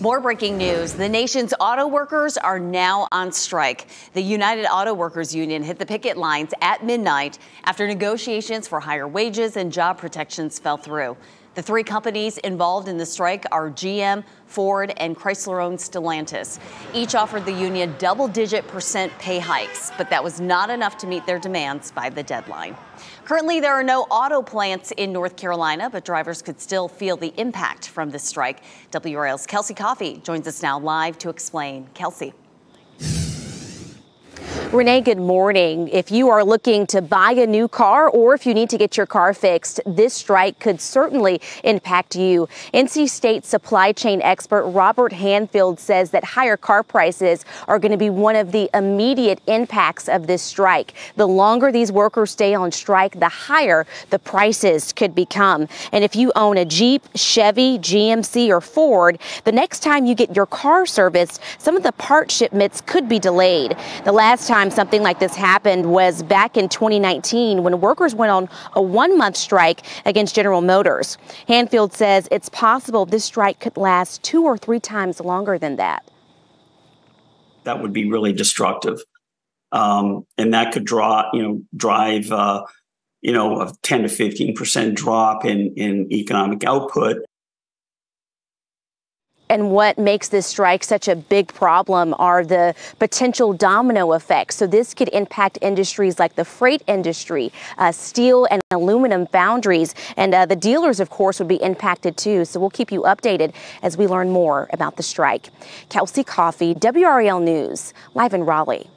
More breaking news. The nation's auto workers are now on strike. The United Auto Workers Union hit the picket lines at midnight after negotiations for higher wages and job protections fell through. The three companies involved in the strike are GM, Ford, and Chrysler owned Stellantis. Each offered the union double digit percent pay hikes, but that was not enough to meet their demands by the deadline. Currently, there are no auto plants in North Carolina, but drivers could still feel the impact from the strike. WRAL's Kelsey Coffey joins us now live to explain. Kelsey. Renee, good morning. If you are looking to buy a new car or if you need to get your car fixed, this strike could certainly impact you. NC State supply chain expert Robert Handfield says that higher car prices are going to be one of the immediate impacts of this strike. The longer these workers stay on strike, the higher the prices could become. And if you own a Jeep, Chevy, GMC, or Ford, the next time you get your car serviced, some of the part shipments could be delayed. The last time time something like this happened was back in 2019 when workers went on a one month strike against General Motors. Handfield says it's possible this strike could last two or three times longer than that. That would be really destructive. Um, and that could draw, you know, drive, uh, you know, a 10 to 15 percent drop in in economic output and what makes this strike such a big problem are the potential domino effects. So this could impact industries like the freight industry, uh, steel and aluminum foundries, and uh, the dealers, of course, would be impacted too. So we'll keep you updated as we learn more about the strike. Kelsey Coffey, WRAL News, live in Raleigh.